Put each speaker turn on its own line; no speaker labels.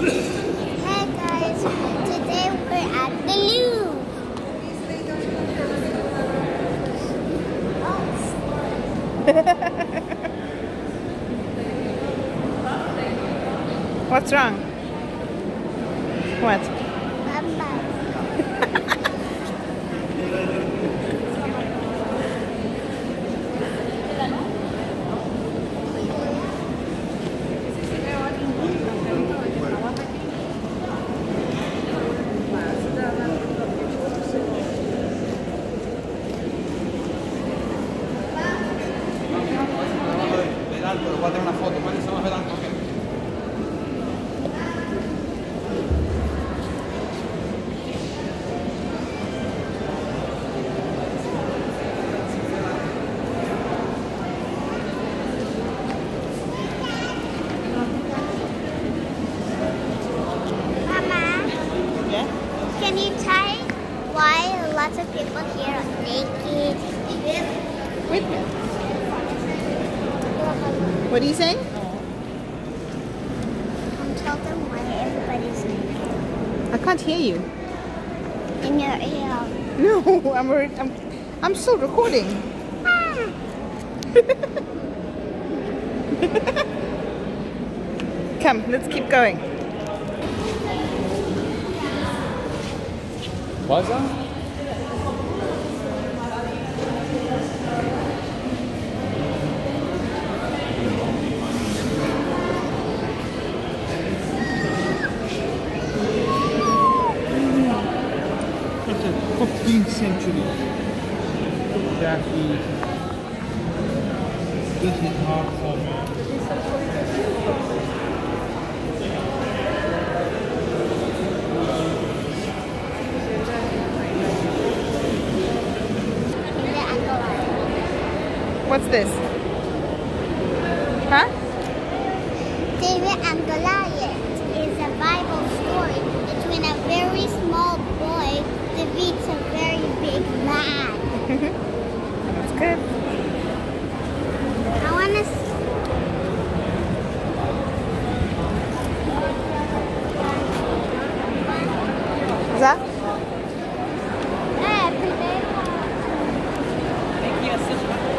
Guys, today we're at the.
What's wrong? What?
Peraltro, guarda una foto, ma ne stiamo vedendo che...
Mama,
Yeah?
can you tell why lots of people here are naked?
A minute. What are you saying?
Come tell them why everybody's naked.
I can't hear you.
In your ear.
No, I'm re- I'm, I'm still recording.
Ah.
Come, let's keep going.
Cosa? It's 15th century Japanese. This is hardcore man.
In.
What's this? Huh?
David and Goliath
assim.